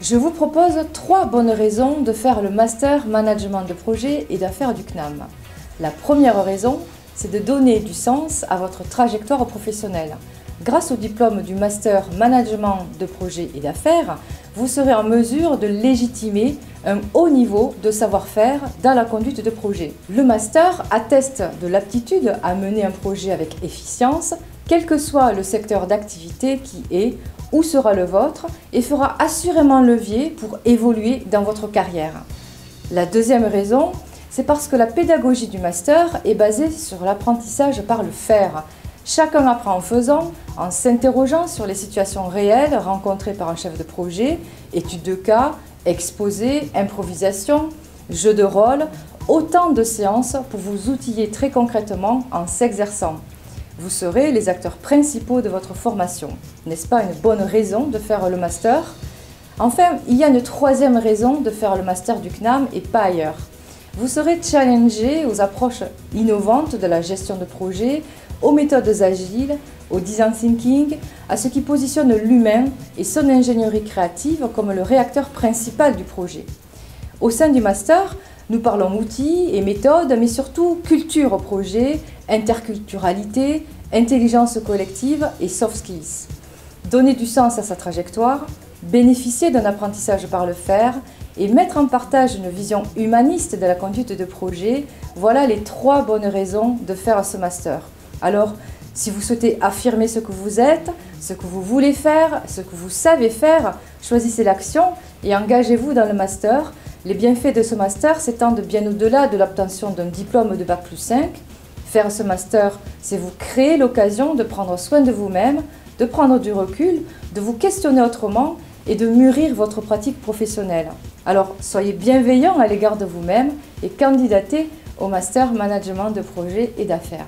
Je vous propose trois bonnes raisons de faire le Master Management de projet et d'affaires du CNAM. La première raison, c'est de donner du sens à votre trajectoire professionnelle. Grâce au diplôme du Master Management de projet et d'affaires, vous serez en mesure de légitimer un haut niveau de savoir-faire dans la conduite de projet. Le Master atteste de l'aptitude à mener un projet avec efficience, quel que soit le secteur d'activité qui est ou sera le vôtre, et fera assurément levier pour évoluer dans votre carrière. La deuxième raison, c'est parce que la pédagogie du master est basée sur l'apprentissage par le faire, Chacun apprend en faisant, en s'interrogeant sur les situations réelles rencontrées par un chef de projet, études de cas, exposés, improvisation, jeu de rôle, autant de séances pour vous outiller très concrètement en s'exerçant. Vous serez les acteurs principaux de votre formation. N'est-ce pas une bonne raison de faire le master? Enfin, il y a une troisième raison de faire le master du CNAM et pas ailleurs. Vous serez challengé aux approches innovantes de la gestion de projet, aux méthodes agiles, au design thinking, à ce qui positionne l'humain et son ingénierie créative comme le réacteur principal du projet. Au sein du master, nous parlons outils et méthodes, mais surtout culture au projet, interculturalité, intelligence collective et soft skills. Donner du sens à sa trajectoire, bénéficier d'un apprentissage par le faire et mettre en partage une vision humaniste de la conduite de projet, voilà les trois bonnes raisons de faire ce master. Alors, si vous souhaitez affirmer ce que vous êtes, ce que vous voulez faire, ce que vous savez faire, choisissez l'action et engagez-vous dans le master. Les bienfaits de ce master s'étendent bien au-delà de l'obtention d'un diplôme de Bac plus 5. Faire ce master, c'est vous créer l'occasion de prendre soin de vous-même, de prendre du recul, de vous questionner autrement et de mûrir votre pratique professionnelle. Alors, soyez bienveillant à l'égard de vous-même et candidatez au Master Management de projet et d'affaires.